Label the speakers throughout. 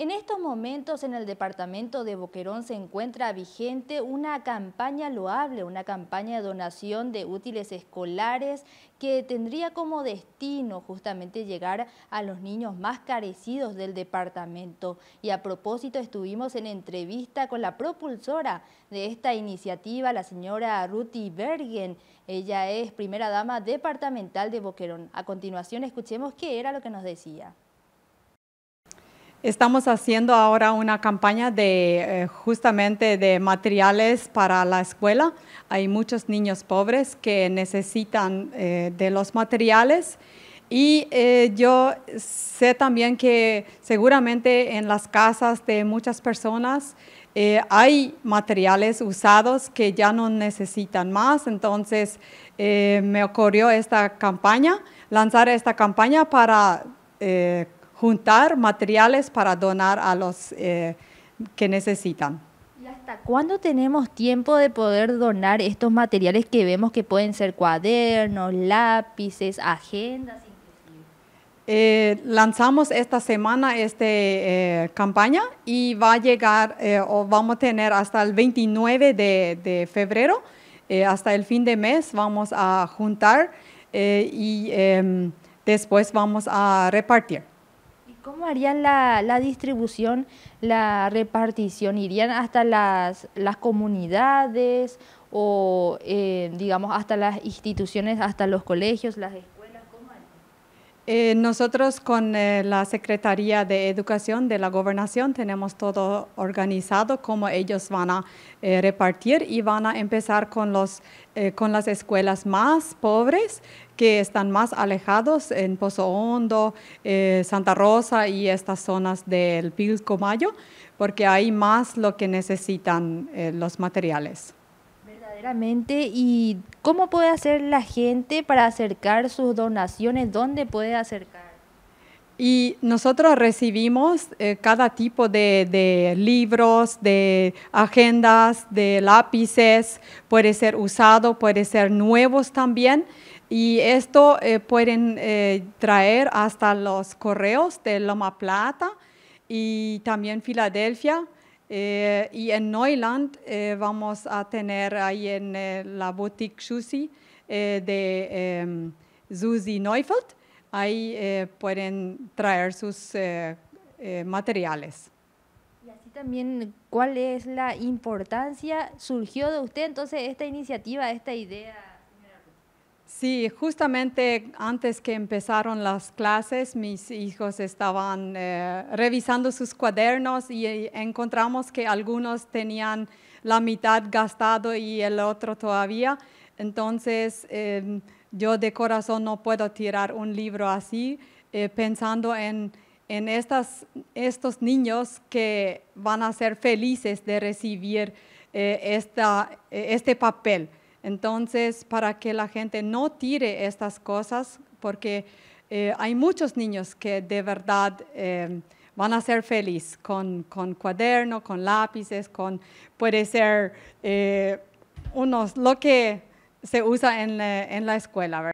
Speaker 1: En estos momentos en el departamento de Boquerón se encuentra vigente una campaña loable, una campaña de donación de útiles escolares que tendría como destino justamente llegar a los niños más carecidos del departamento. Y a propósito estuvimos en entrevista con la propulsora de esta iniciativa, la señora Ruti Bergen. Ella es primera dama departamental de Boquerón. A continuación escuchemos qué era lo que nos decía.
Speaker 2: Estamos haciendo ahora una campaña de eh, justamente de materiales para la escuela. Hay muchos niños pobres que necesitan eh, de los materiales y eh, yo sé también que seguramente en las casas de muchas personas hay materiales usados que ya no necesitan más. Entonces me ocurrió esta campaña, lanzar esta campaña para juntar materiales para donar a los eh, que necesitan.
Speaker 1: ¿Y hasta cuándo tenemos tiempo de poder donar estos materiales que vemos que pueden ser cuadernos, lápices, agendas?
Speaker 2: Eh, lanzamos esta semana esta eh, campaña y va a llegar o vamos a tener hasta el 29 de, de febrero, hasta el fin de mes vamos a juntar y em, después vamos a repartir.
Speaker 1: ¿Cómo harían la, distribución, la repartición? ¿Irían hasta las, las comunidades o, eh, digamos, hasta las instituciones, hasta los colegios, las escuelas? ¿Cómo
Speaker 2: eh, nosotros con eh, la Secretaría de Educación de la Gobernación tenemos todo organizado, cómo ellos van a repartir y van a empezar con, los, con las escuelas más pobres que están más alejados en Pozo Hondo, eh, Santa Rosa y estas zonas del Pilcomayo, porque hay más lo que necesitan eh, los materiales.
Speaker 1: Verdaderamente, ¿y cómo puede hacer la gente para acercar sus donaciones? ¿Dónde puede acercar?
Speaker 2: Y nosotros recibimos eh, cada tipo de, libros, de agendas, de lápices, puede ser usado, puede ser nuevos también. Y esto eh, pueden eh, traer hasta los correos de Loma Plata y también Filadelfia. Eh, y en Neuland vamos a tener ahí en la boutique Schusi de em, Susi Neufeld. Ahí pueden traer sus materiales.
Speaker 1: Y así también, ¿cuál es la importancia? ¿Surgió de usted entonces esta iniciativa, esta idea?
Speaker 2: Sí, justamente antes que empezaron las clases, mis hijos estaban eh, revisando sus cuadernos y eh, encontramos que algunos tenían la mitad gastado y el otro todavía. Entonces, em, yo de corazón no puedo tirar un libro así, eh, pensando en, estos niños que van a ser felices de recibir este papel. Entonces, para que la gente no tire estas cosas, porque eh, hay muchos niños que de verdad eh, van a ser felices con, con cuaderno, con lápices, con, puede ser eh, unos, lo que se usa en, en la escuela.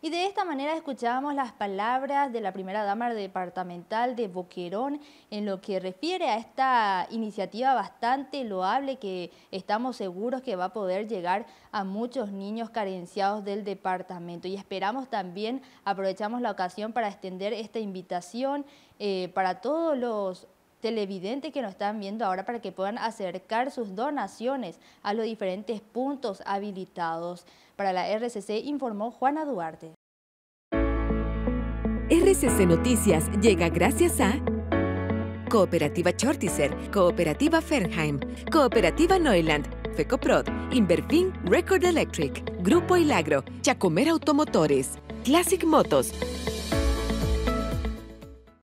Speaker 1: Y de esta manera escuchábamos las palabras de la primera dama departamental de Boquerón en lo que refiere a esta iniciativa bastante loable que estamos seguros que va a poder llegar a muchos niños carenciados del departamento. Y esperamos también, aprovechamos la ocasión para extender esta invitación eh, para todos los televidentes que nos están viendo ahora para que puedan acercar sus donaciones a los diferentes puntos habilitados. Para la RCC informó Juana Duarte.
Speaker 3: RCC Noticias llega gracias a Cooperativa Chortizer, Cooperativa Fernheim, Cooperativa Neuland, FECOPROD, Inverfin Record Electric, Grupo Ilagro, Chacomer Automotores, Classic Motos,